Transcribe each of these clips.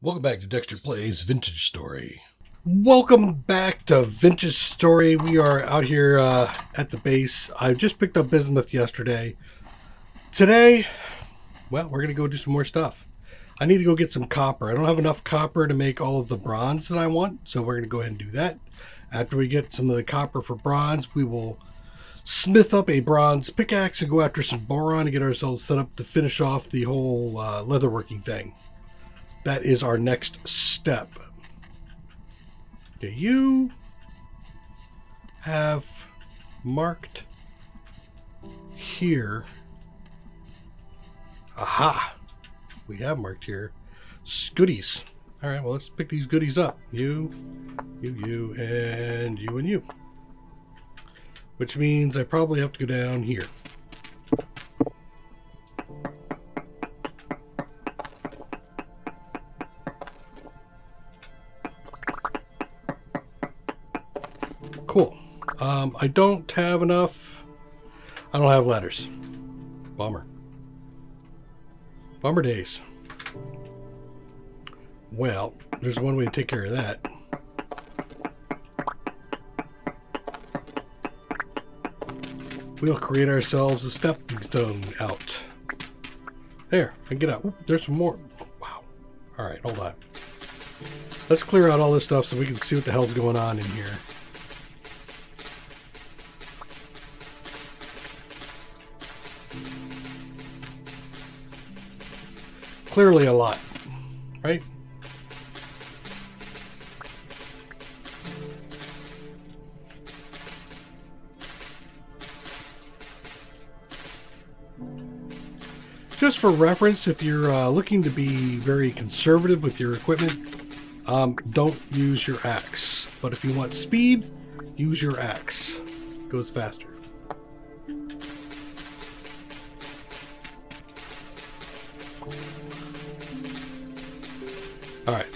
Welcome back to Dextor Plays Vintage Story. Welcome back to Vintage Story. We are out here uh, at the base. I just picked up bismuth yesterday. Today, well, we're going to go do some more stuff. I need to go get some copper. I don't have enough copper to make all of the bronze that I want, so we're going to go ahead and do that. After we get some of the copper for bronze, we will smith up a bronze pickaxe and go after some boron to get ourselves set up to finish off the whole uh, leatherworking thing. That is our next step. Okay, you have marked here. Aha! We have marked here. Goodies. All right, well, let's pick these goodies up. You, you, you, and you and you. Which means I probably have to go down here. Um, I don't have enough. I don't have ladders. Bummer. Bummer days. Well, there's one way to take care of that. We'll create ourselves a stepping stone out. There, I get out. There's some more. Wow. All right, hold on. Let's clear out all this stuff so we can see what the hell's going on in here. Clearly a lot, right? Just for reference, if you're uh, looking to be very conservative with your equipment, um, don't use your axe. But if you want speed, use your axe. It goes faster.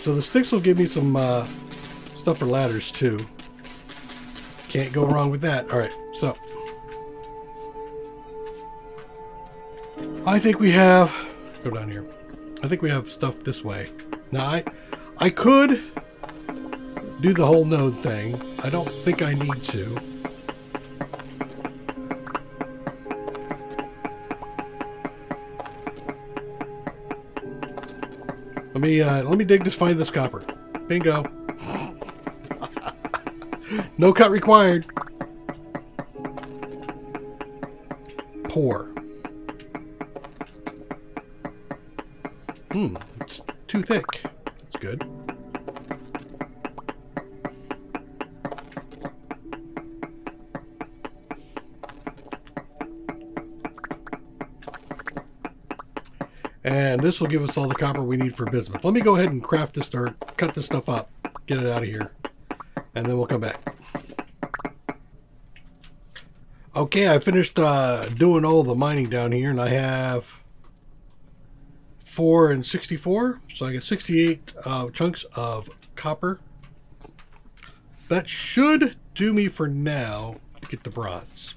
So the sticks will give me some uh, stuff for ladders too. Can't go wrong with that. Alright, so. I think we have... Go down here. I think we have stuff this way. Now, I, I could do the whole node thing. I don't think I need to. Let me uh, let me dig to find this copper. Bingo. no cut required. Pour. Hmm, it's too thick. And this will give us all the copper we need for bismuth. Let me go ahead and craft this or cut this stuff up. Get it out of here. And then we'll come back. Okay, I finished uh, doing all the mining down here. And I have 4 and 64. So I got 68 uh, chunks of copper. That should do me for now to get the bronze.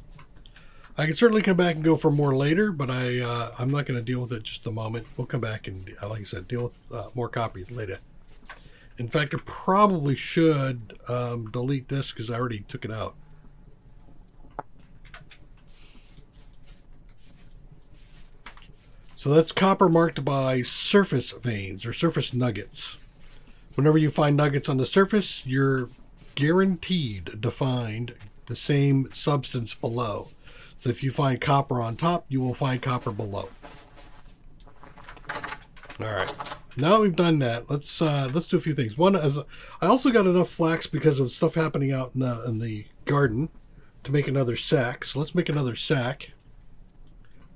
I can certainly come back and go for more later, but I, uh, I'm not going to deal with it just a moment. We'll come back and, uh, like I said, deal with uh, more copies later. In fact, I probably should um, delete this because I already took it out. So that's copper marked by surface veins or surface nuggets. Whenever you find nuggets on the surface, you're guaranteed to find the same substance below. So if you find copper on top, you will find copper below. All right. Now we've done that, let's uh, let's do a few things. One is I also got enough flax because of stuff happening out in the in the garden to make another sack. So let's make another sack.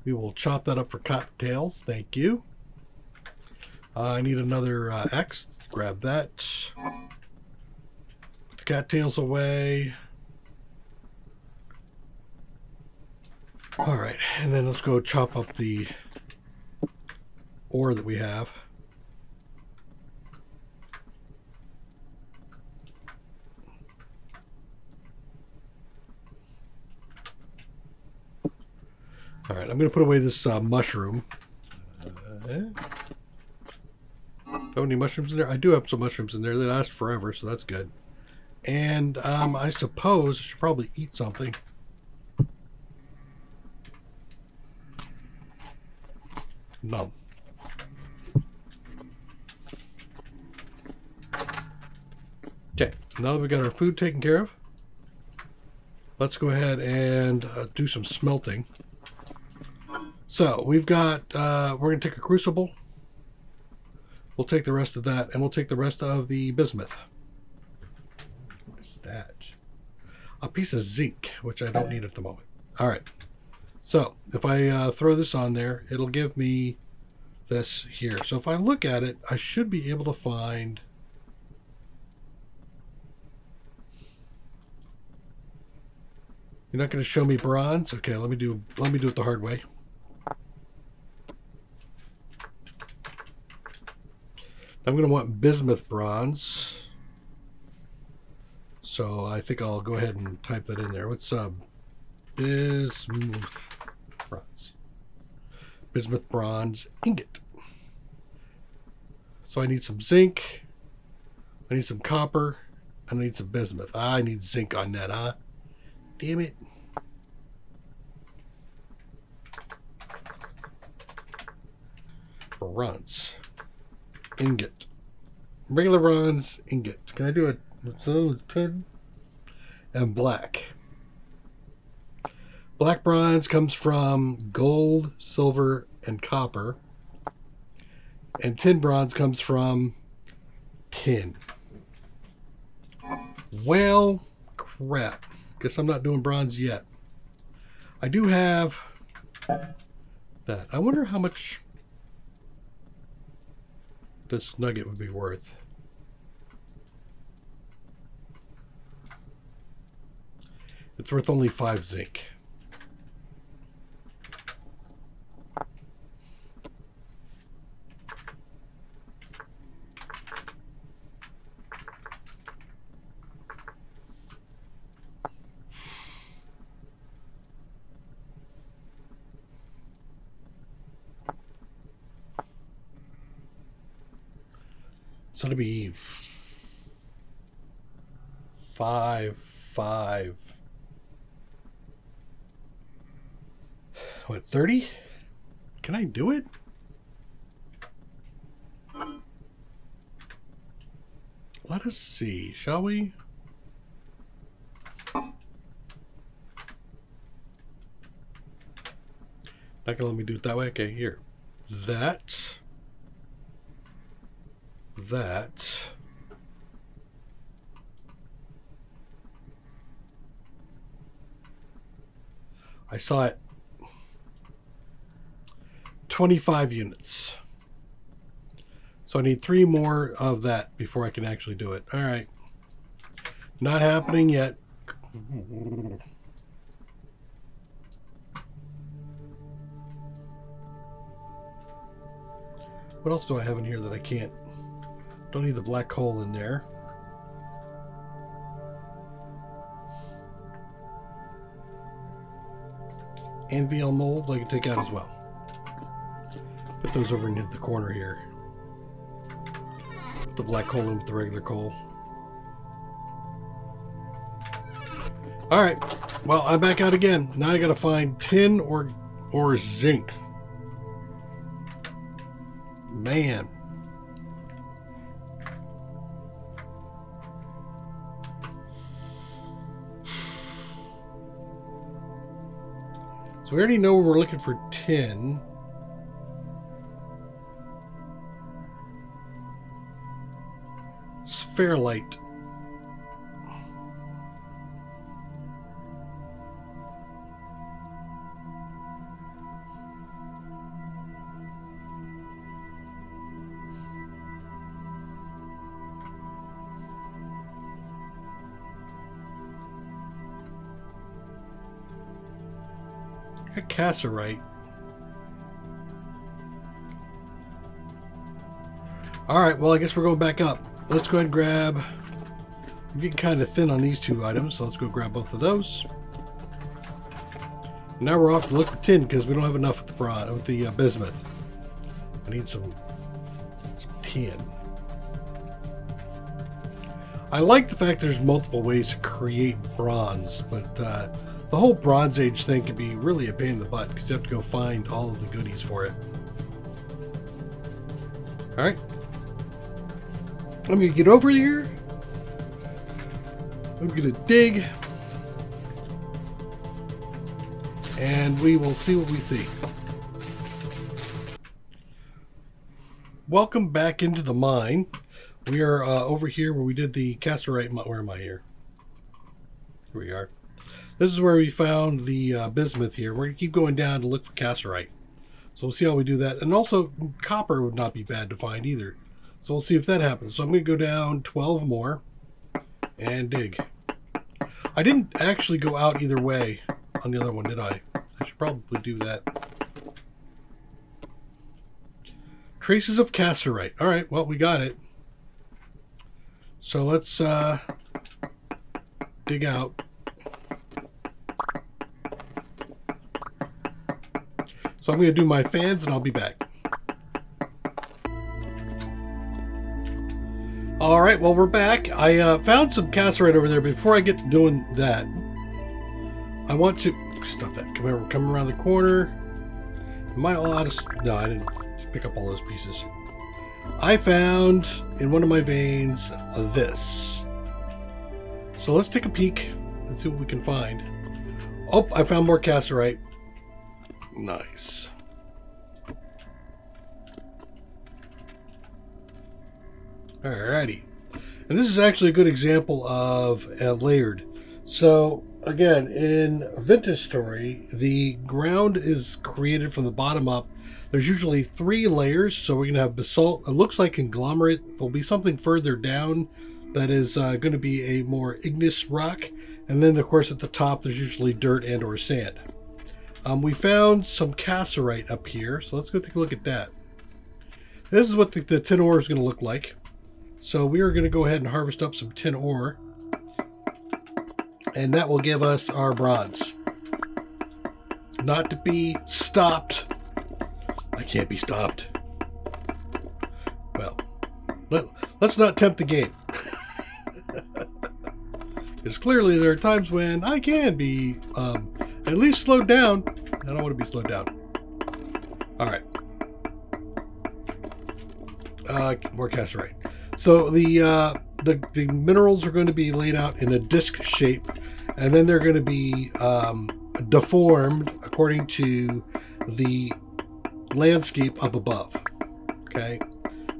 We will chop that up for cattails. Thank you. Uh, I need another uh, axe. Grab that. Put the cattails away. All right, and then let's go chop up the ore that we have. All right, I'm going to put away this uh, mushroom. Uh, Don't mushrooms in there? I do have some mushrooms in there. They last forever, so that's good. And um, I suppose I should probably eat something. No. Okay, now that we got our food taken care of, let's go ahead and uh, do some smelting. So we've got, uh, we're going to take a crucible. We'll take the rest of that, and we'll take the rest of the bismuth. What's that? A piece of zinc, which I don't need at the moment. All right. So if I uh, throw this on there, it'll give me this here. So if I look at it, I should be able to find You're not going to show me bronze? Okay, let me do let me do it the hard way. I'm going to want bismuth bronze. So I think I'll go ahead and type that in there. What's uh, bismuth bronze? Bismuth bronze ingot. So I need some zinc. I need some copper. I need some bismuth. I need zinc on that, huh? Damn it. Bronze. Ingot. Regular bronze ingot. Can I do it? So ten. And black. Black bronze comes from gold, silver, and copper. And tin bronze comes from tin. Well, crap. Guess I'm not doing bronze yet. I do have that. I wonder how much this nugget would be worth. It's worth only five zinc. So it'll be five, five. What, 30? Can I do it? Let us see, shall we? Not gonna let me do it that way? Okay, here. That that. I saw it 25 units. So I need three more of that before I can actually do it. All right. Not happening yet. What else do I have in here that I can't? Don't need the black coal in there. And VL mold I can take out as well. Put those over into the corner here. Put the black coal in with the regular coal. Alright, well I'm back out again. Now I gotta find tin or or zinc. Man. So we already know we're looking for tin. Sphalerite. A cassiterite. Alright, well I guess we're going back up. Let's go ahead and grab... I'm getting kind of thin on these two items, so let's go grab both of those. Now we're off to look for tin because we don't have enough with the with the uh, bismuth. I need some, some tin. I like the fact there's multiple ways to create bronze, but uh, the whole Bronze Age thing can be really a pain in the butt because you have to go find all of the goodies for it. Alright. I'm going to get over here. I'm going to dig. And we will see what we see. Welcome back into the mine. We are uh, over here where we did the cassiterite. Where am I here? Here we are. This is where we found the uh, bismuth here. We're going to keep going down to look for cassiterite. So we'll see how we do that. And also, copper would not be bad to find either. So we'll see if that happens. So I'm going to go down 12 more and dig. I didn't actually go out either way on the other one, did I? I should probably do that. Traces of cassiterite. All right, well, we got it. So let's uh, dig out. So I'm going to do my fans and I'll be back. All right, well, we're back. I uh, found some cassiterite over there. Before I get to doing that, I want to stuff that. Come, over, come around the corner. Am I all out of... No, I didn't pick up all those pieces. I found in one of my veins this. So let's take a peek. Let's see what we can find. Oh, I found more cassiterite. Nice. Alrighty. And this is actually a good example of a layered. So again, in Vintage Story, the ground is created from the bottom up. There's usually three layers, so we're going to have basalt. It looks like conglomerate. There'll be something further down that is uh, going to be a more igneous rock. And then, of course, at the top, there's usually dirt and or sand. Um, we found some cassiterite up here, so let's go take a look at that. This is what the, the tin ore is going to look like. So we are going to go ahead and harvest up some tin ore. And that will give us our bronze. Not to be stopped. I can't be stopped. Well, let, let's not tempt the game. Because clearly there are times when I can be um, at least slowed down. I don't want to be slowed down. All right. Uh, more cassiterite. So the, uh, the the minerals are going to be laid out in a disc shape, and then they're going to be um, deformed according to the landscape up above. Okay.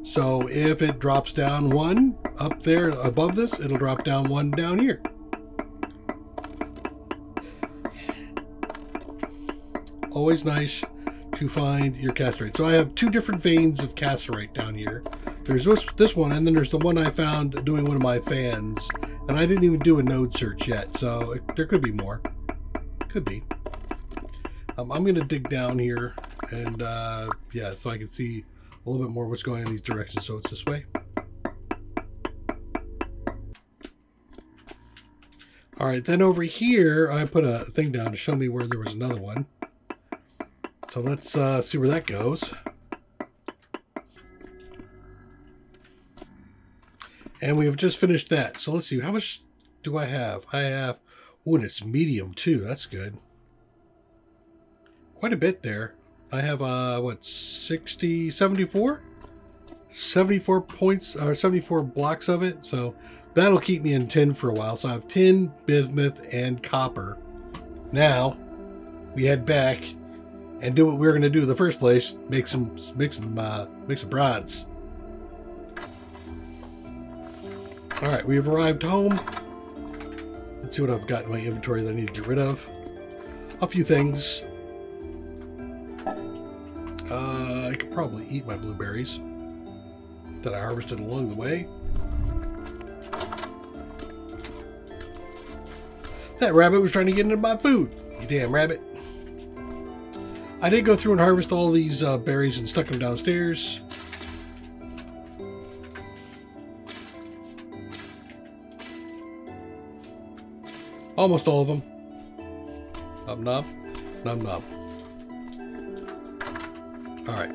So if it drops down one up there above this, it'll drop down one down here. Always nice to find your cassiterite. So I have two different veins of cassiterite down here. There's this, this one, and then there's the one I found doing one of my fans. And I didn't even do a node search yet, so it, there could be more. Could be. Um, I'm going to dig down here, and uh, yeah, so I can see a little bit more what's going on in these directions. So it's this way. All right, then over here, I put a thing down to show me where there was another one. So let's uh, see where that goes. And we have just finished that. So let's see, how much do I have? I have, oh, and it's medium too. That's good. Quite a bit there. I have, uh, what, 60, 74? 74 points, or 74 blocks of it. So that'll keep me in tin for a while. So I have tin, bismuth, and copper. Now, we head back and do what we were going to do in the first place, make some, make some, uh, make some bronze. All right, we've arrived home. Let's see what I've got in my inventory that I need to get rid of. A few things. Uh, I could probably eat my blueberries that I harvested along the way. That rabbit was trying to get into my food. You damn rabbit. I did go through and harvest all these uh, berries and stuck them downstairs. Almost all of them. Nom nom. Nom nom. Alright.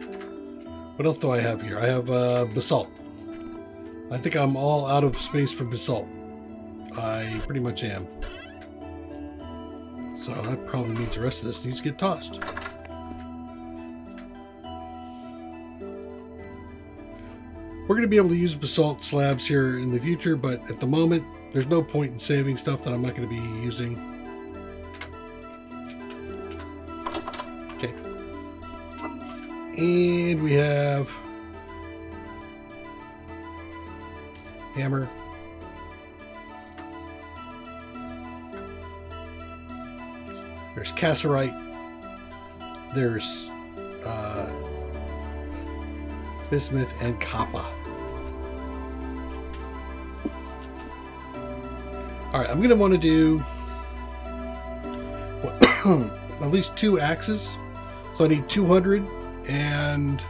What else do I have here? I have uh, basalt. I think I'm all out of space for basalt. I pretty much am. So that probably means the rest of this needs to get tossed. We're going to be able to use basalt slabs here in the future, but at the moment, there's no point in saving stuff that I'm not going to be using. Okay. And we have hammer. There's cassiterite. There's bismuth and copper. All right, I'm want to do at least two axes. So I need 200 and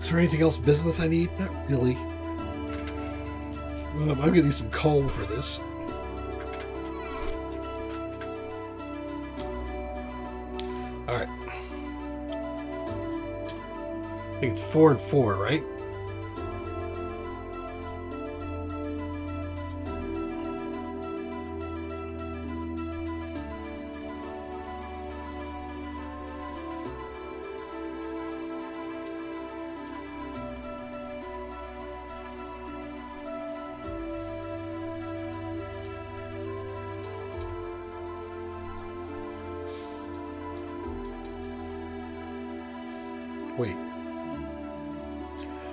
is there anything else bismuth I need? Not really. Um, I'm to need some coal for this. I think it's four and four, right?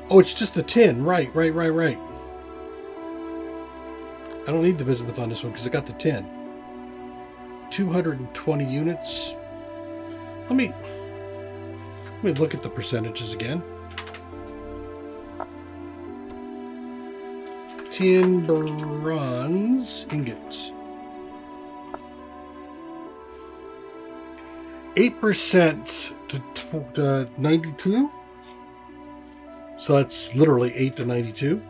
Oh, it's just the tin. Right, right, right, right. I don't need the bismuth on this one because I got the tin. 220 units. Let me let me look at the percentages again. Tin bronze ingots. 8% to, to 92. So that's literally 8 to 92.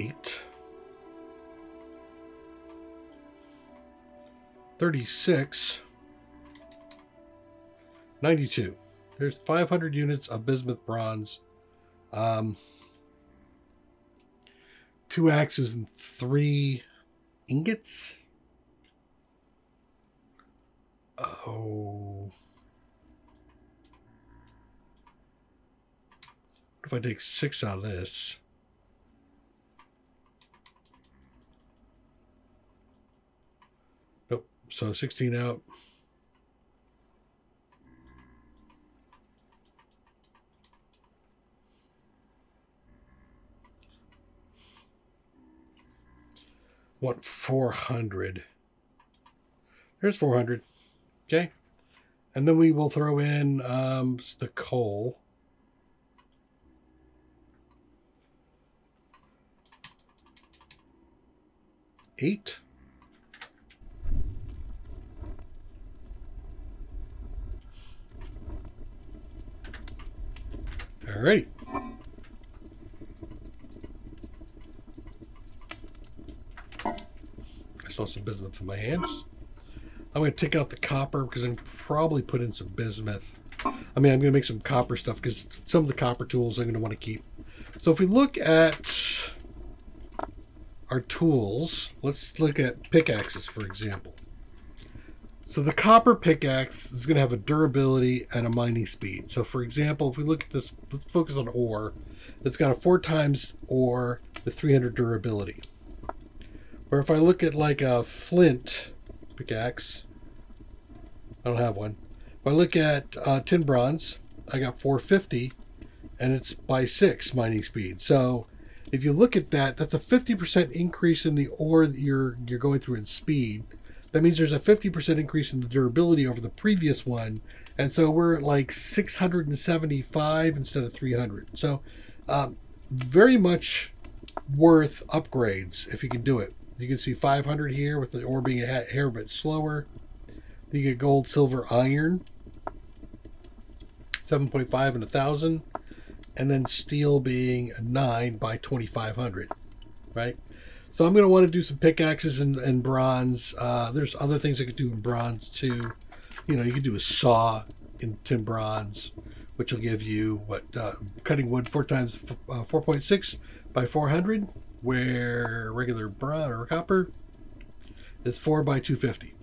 Eight. 36. 92. There's 500 units of bismuth bronze. Um, two axes and three ingots. Oh. What if I take six out of this? Nope. So 16 out. Want 400. There's 400. Okay. And then we will throw in um, the coal. Eight. All right. Still some bismuth in my hands. I'm going to take out the copper because I'm probably put in some bismuth. I mean, I'm going to make some copper stuff because some of the copper tools I'm going to want to keep. So if we look at our tools, let's look at pickaxes, for example. So the copper pickaxe is going to have a durability and a mining speed. So for example, if we look at this, let's focus on ore. It's got a four times ore with 300 durability. Or if I look at like a flint pickaxe, I don't have one. If I look at uh, tin bronze, I got 450 and it's by six mining speed. So if you look at that, that's a 50% increase in the ore that you're, you're going through in speed. That means there's a 50% increase in the durability over the previous one. And so we're at like 675 instead of 300. So um, very much worth upgrades if you can do it. You can see 500 here with the ore being a hair bit slower. Then you get gold, silver, iron. 7.5 and 1,000. And then steel being 9 by 2,500. Right? So I'm going to want to do some pickaxes and, and bronze. Uh, there's other things I could do in bronze too. You know, you could do a saw in tin bronze, which will give you what uh, cutting wood four times uh, 4.6 by 400, where regular bronze or copper is four by 250.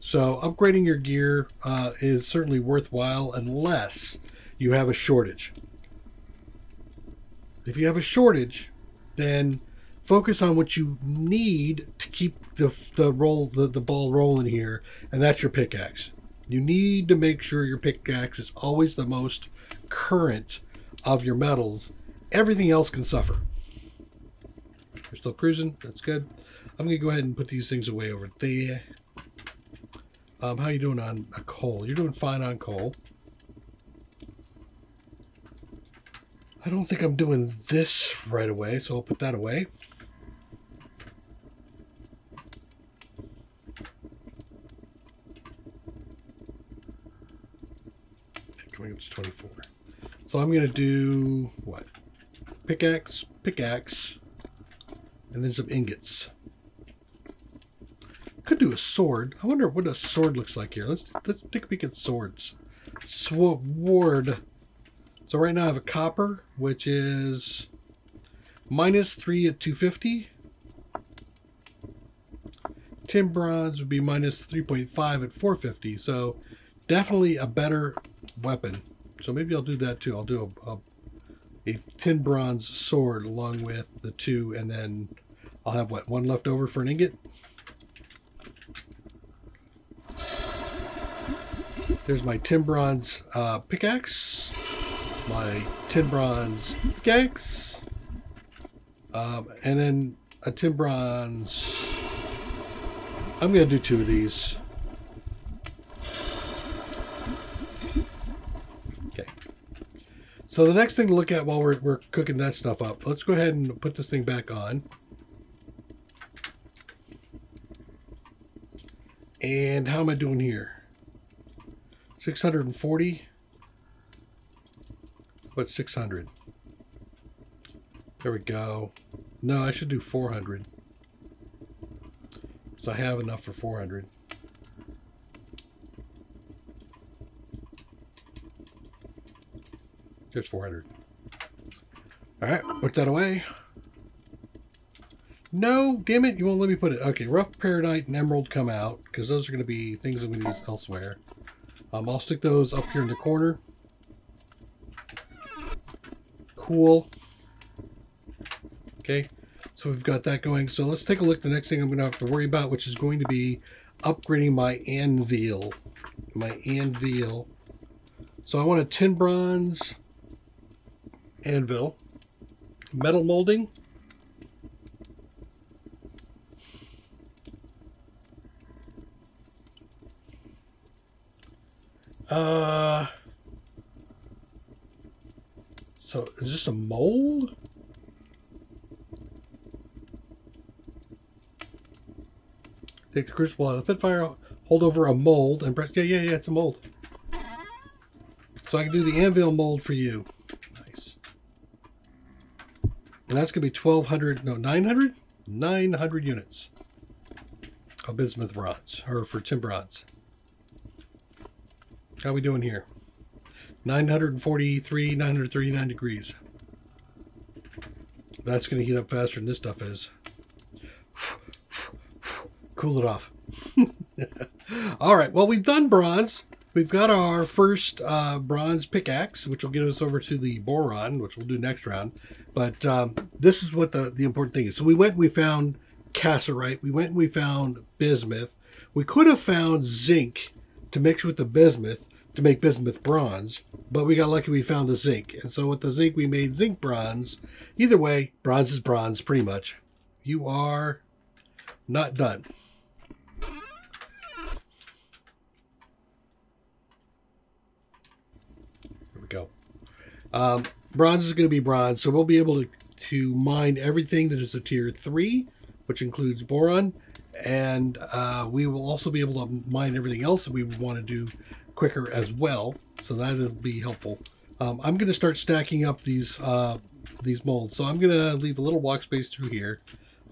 So upgrading your gear uh, is certainly worthwhile unless you have a shortage. If you have a shortage, then focus on what you need to keep the the roll the, the ball rolling here, and that's your pickaxe. You need to make sure your pickaxe is always the most current of your metals. Everything else can suffer. We're still cruising. That's good. I'm gonna go ahead and put these things away over there. Um, how you doing on a coal? You're doing fine on coal. I don't think I'm doing this right away, so I'll put that away. Coming up to 24. So I'm going to do what? Pickaxe, pickaxe, and then some ingots. Could do a sword. I wonder what a sword looks like here. Let's let's take a peek at swords. Sword. So right now I have a copper, which is minus three at 250. Tin bronze would be minus 3.5 at 450. So definitely a better weapon. So maybe I'll do that too. I'll do a, a, a tin bronze sword along with the two, and then I'll have what one left over for an ingot. There's my tin bronze uh, pickaxe, my tin bronze pickaxe, um, and then a tin bronze. I'm going to do two of these. Okay. So the next thing to look at while we're, we're cooking that stuff up, let's go ahead and put this thing back on. And how am I doing here? 640. What's 600? There we go. No, I should do 400. So I have enough for 400. There's 400. All right, put that away. No, damn it, you won't let me put it. Okay, rough peridot and emerald come out because those are going to be things going to use elsewhere. Um, I'll stick those up here in the corner. Cool. Okay, so we've got that going. So let's take a look. The next thing I'm going to have to worry about, which is going to be upgrading my anvil. My anvil. So I want a tin bronze anvil. Metal molding. Uh, so is this a mold? Take the crucible out of the fire, hold over a mold, and press. Yeah, yeah, yeah, it's a mold. So I can do the anvil mold for you. Nice. And that's going to be 1,200, no, 900? 900 units of bismuth bronze, or for tin bronze. How we doing here? 943, 939 degrees. That's going to heat up faster than this stuff is. Cool it off. All right. Well, we've done bronze. We've got our first uh, bronze pickaxe, which will get us over to the boron, which we'll do next round. But um, this is what the, the important thing is. So we went and we found cassiterite. We went and we found bismuth. We could have found zinc to mix with the bismuth to make bismuth bronze, but we got lucky we found the zinc. And so with the zinc, we made zinc bronze. Either way, bronze is bronze, pretty much. You are not done. There we go. Um, bronze is going to be bronze, so we'll be able to, to mine everything that is a tier 3, which includes boron, and uh, we will also be able to mine everything else that we want to do quicker as well. So that'll be helpful. Um, I'm going to start stacking up these uh, these molds. So I'm going to leave a little walk space through here.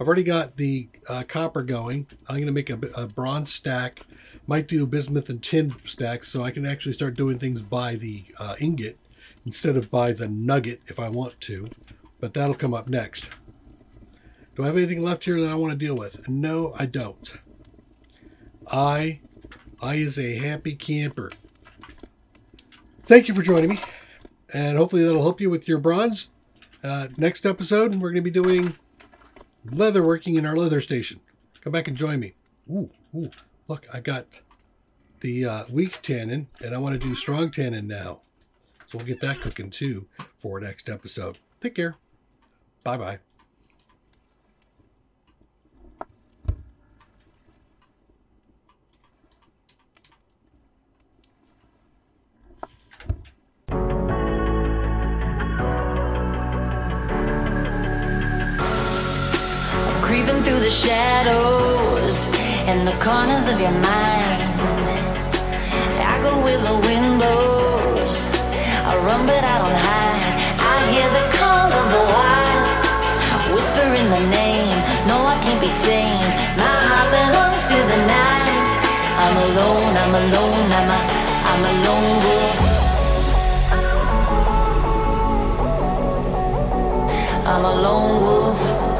I've already got the uh, copper going. I'm going to make a, a bronze stack. Might do bismuth and tin stacks so I can actually start doing things by the uh, ingot instead of by the nugget if I want to. But that'll come up next. Do I have anything left here that I want to deal with? No, I don't. I, I is a happy camper. Thank you for joining me, and hopefully that'll help you with your bronze. Uh, next episode, we're going to be doing leather working in our leather station. Come back and join me. Ooh, ooh, look, I got the uh, weak tannin, and I want to do strong tannin now. So we'll get that cooking too for next episode. Take care. Bye bye creeping through the shadows and the corners of your mind. I go where the wind blows. I run, but I don't hide. I hear the call of the wild, whispering the name. No, I can't be tamed. My heart belongs to the night. I'm alone. I'm alone. I'm a, I'm a lone wolf. I'm a lone wolf.